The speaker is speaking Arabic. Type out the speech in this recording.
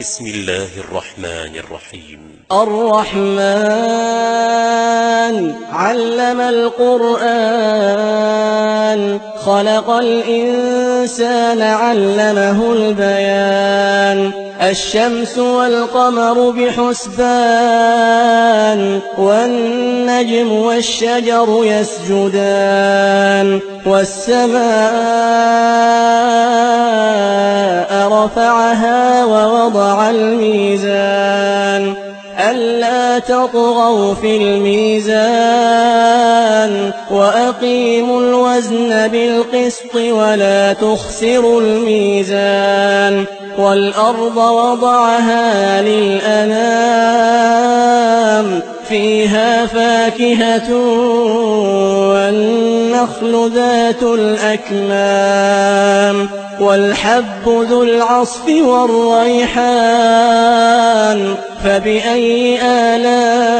بسم الله الرحمن الرحيم. الرحمن علم القرآن خلق الإنسان علمه البيان. الشمس والقمر بحسبان والنجم والشجر يسجدان. والسماء رفعها ووضع الميزان ألا تطغوا في الميزان وأقيموا الوزن بالقسط ولا تخسروا الميزان والأرض وضعها للأنام فيها فاكهة والنخل ذات الأكمام والحب ذو العصف والريحان فبأي آلاء